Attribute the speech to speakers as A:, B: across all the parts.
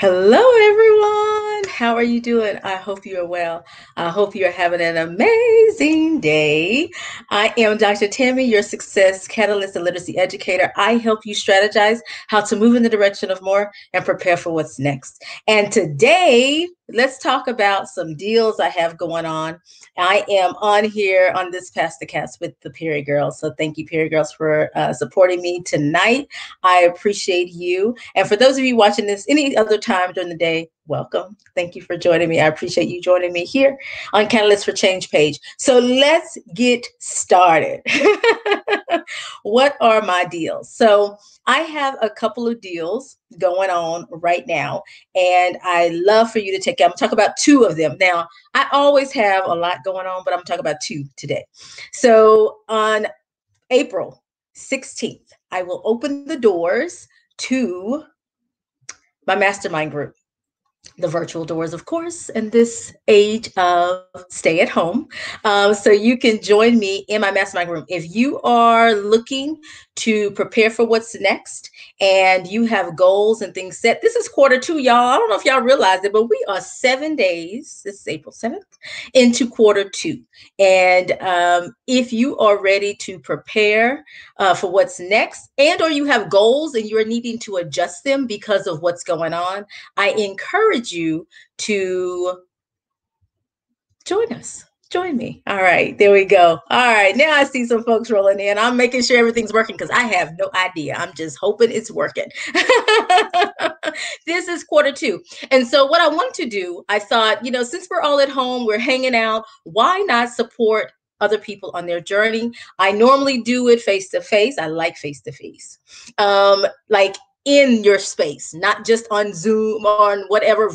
A: Hello, everyone. How are you doing? I hope you are well. I hope you are having an amazing day. I am Dr. Tammy, your success catalyst and literacy educator. I help you strategize how to move in the direction of more and prepare for what's next. And today, let's talk about some deals I have going on. I am on here on this Past the Cast with the Peri Girls. So thank you, Peri Girls, for uh, supporting me tonight. I appreciate you. And for those of you watching this any other time during the day, welcome. Thank you for joining me. I appreciate you joining me here on Catalyst for Change page. So let's get started. what are my deals? So I have a couple of deals going on right now, and I love for you to take. I'm talk about two of them now. I always have a lot going on, but I'm talking about two today. So on April 16th, I will open the doors to my mastermind group the virtual doors, of course, in this age of stay at home. Um, so you can join me in my mastermind room. If you are looking to prepare for what's next and you have goals and things set, this is quarter two, y'all. I don't know if y'all realize it, but we are seven days, this is April 7th, into quarter two. And um, if you are ready to prepare uh, for what's next and or you have goals and you're needing to adjust them because of what's going on, I encourage you to join us. Join me. All right, there we go. All right, now I see some folks rolling in. I'm making sure everything's working because I have no idea. I'm just hoping it's working. this is quarter two. And so, what I want to do, I thought, you know, since we're all at home, we're hanging out, why not support other people on their journey. I normally do it face to face. I like face to face. Um, like in your space, not just on Zoom or on whatever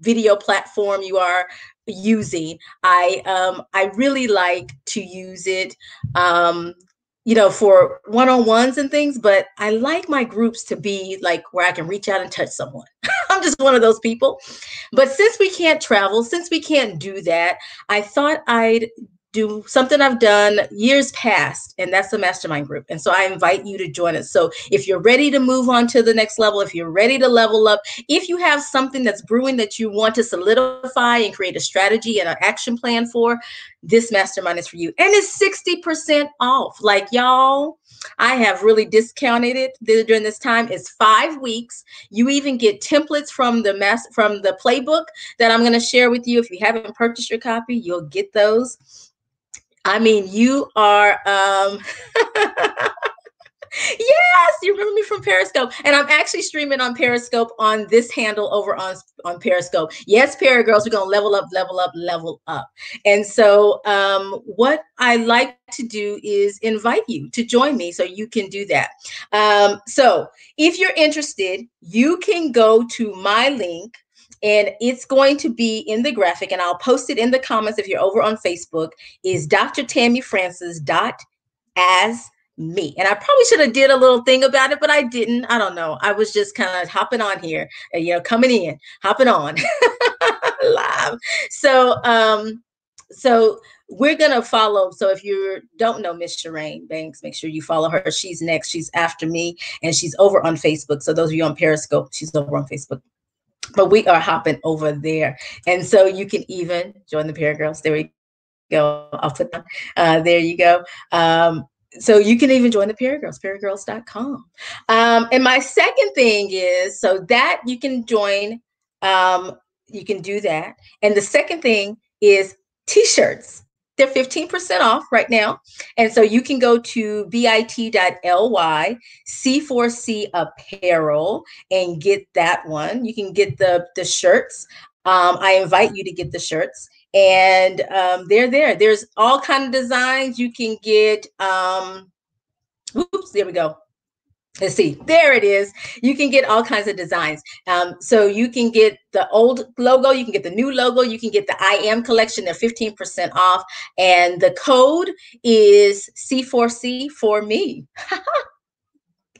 A: video platform you are using. I um, I really like to use it, um, you know, for one-on-ones and things. But I like my groups to be like where I can reach out and touch someone. I'm just one of those people. But since we can't travel, since we can't do that, I thought I'd do something I've done years past, and that's the mastermind group. And so I invite you to join us. So if you're ready to move on to the next level, if you're ready to level up, if you have something that's brewing that you want to solidify and create a strategy and an action plan for, this mastermind is for you. And it's 60% off. Like y'all, I have really discounted it during this time. It's five weeks. You even get templates from the mass from the playbook that I'm going to share with you. If you haven't purchased your copy, you'll get those I mean, you are um Yes, you remember me from Periscope. And I'm actually streaming on Periscope on this handle over on, on Periscope. Yes, Peri Girls, we're to level up, level up, level up. And so, um, what I like to do is invite you to join me so you can do that. Um, so, if you're interested, you can go to my link and it's going to be in the graphic and i'll post it in the comments if you're over on facebook is dr tammy francis dot as me and i probably should have did a little thing about it but i didn't i don't know i was just kind of hopping on here uh, you know coming in hopping on live so um so we're gonna follow. So if you don't know Miss Shireen Banks, make sure you follow her. She's next. She's after me, and she's over on Facebook. So those of you on Periscope, she's over on Facebook but we are hopping over there. And so you can even join the Peri Girls. There we go. I'll put them. Uh, there you go. Um, so you can even join the Peri Girls, perigirls.com. Um, and my second thing is so that you can join, um, you can do that. And the second thing is t-shirts. They're 15% off right now. And so you can go to bit.ly, C4C apparel, and get that one. You can get the, the shirts. Um, I invite you to get the shirts. And um, they're there. There's all kind of designs. You can get, um, oops, there we go let's see there it is. You can get all kinds of designs. Um, so you can get the old logo you can get the new logo you can get the i am collection they're 15% off and the code is c4c for me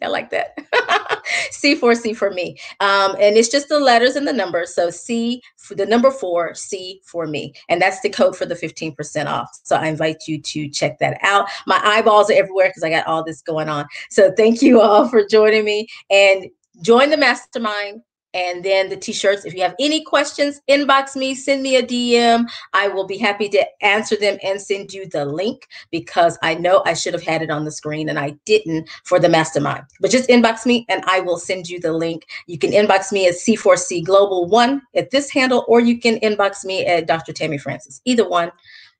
A: I like that. C4C for me. Um, and it's just the letters and the numbers. So C for the number four, C for me. And that's the code for the 15% off. So I invite you to check that out. My eyeballs are everywhere because I got all this going on. So thank you all for joining me and join the mastermind and then the t-shirts. If you have any questions, inbox me, send me a DM. I will be happy to answer them and send you the link because I know I should have had it on the screen and I didn't for the mastermind. But just inbox me and I will send you the link. You can inbox me at C4C Global One at this handle, or you can inbox me at Dr. Tammy Francis. Either one,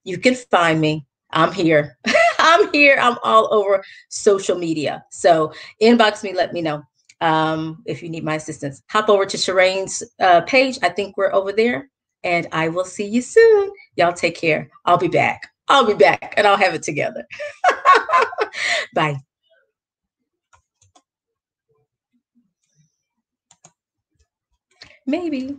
A: you can find me. I'm here. I'm here. I'm all over social media. So inbox me, let me know um, if you need my assistance. Hop over to Shireen's uh, page. I think we're over there. And I will see you soon. Y'all take care. I'll be back. I'll be back and I'll have it together. Bye. Maybe.